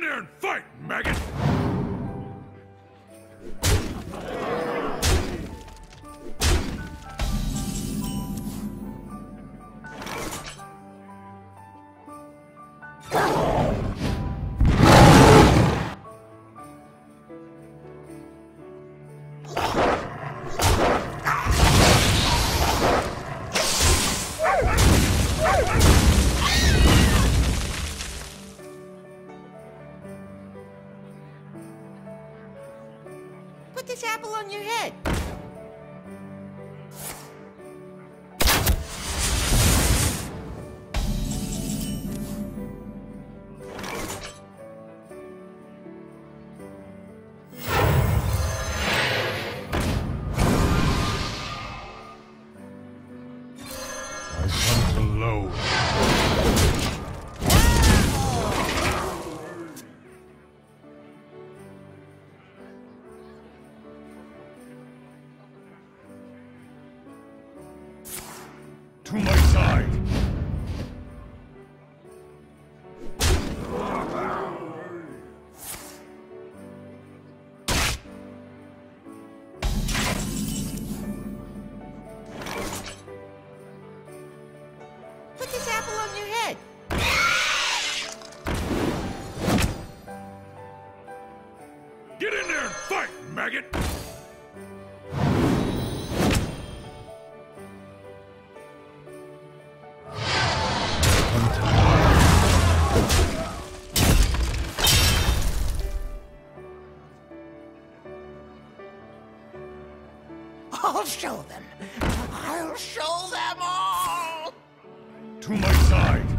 in there and fight, maggot! Put this apple on your head. I come. To my side! Put this apple on your head. Get in there and fight, maggot! I'll show them. I'll show them all. To my side!